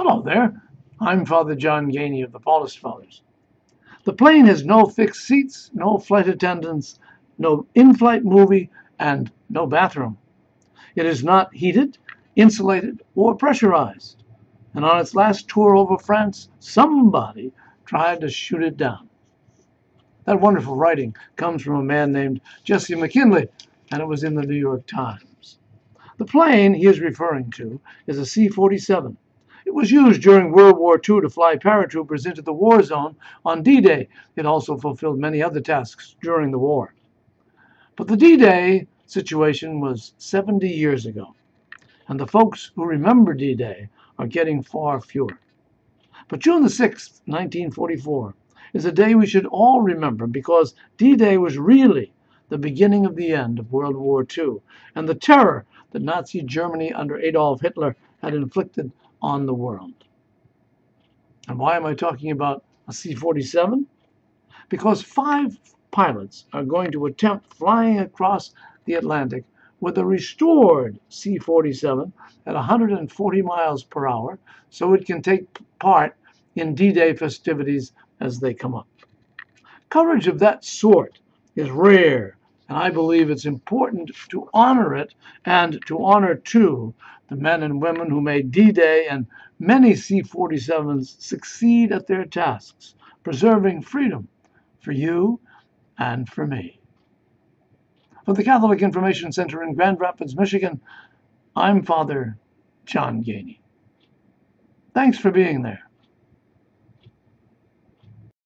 Hello there. I'm Father John Geaney of the Paulist Fathers. The plane has no fixed seats, no flight attendants, no in-flight movie, and no bathroom. It is not heated, insulated, or pressurized. And on its last tour over France, somebody tried to shoot it down. That wonderful writing comes from a man named Jesse McKinley, and it was in the New York Times. The plane he is referring to is a C-47 it was used during World War II to fly paratroopers into the war zone on D-Day. It also fulfilled many other tasks during the war. But the D-Day situation was 70 years ago, and the folks who remember D-Day are getting far fewer. But June the 6th, 1944, is a day we should all remember because D-Day was really the beginning of the end of World War II and the terror that Nazi Germany under Adolf Hitler had inflicted on the world. And why am I talking about a C-47? Because five pilots are going to attempt flying across the Atlantic with a restored C-47 at 140 miles per hour so it can take part in D-Day festivities as they come up. Coverage of that sort is rare, and I believe it's important to honor it and to honor, too, the men and women who made D-Day and many C-47s succeed at their tasks, preserving freedom for you and for me. For the Catholic Information Center in Grand Rapids, Michigan, I'm Father John Geaney. Thanks for being there.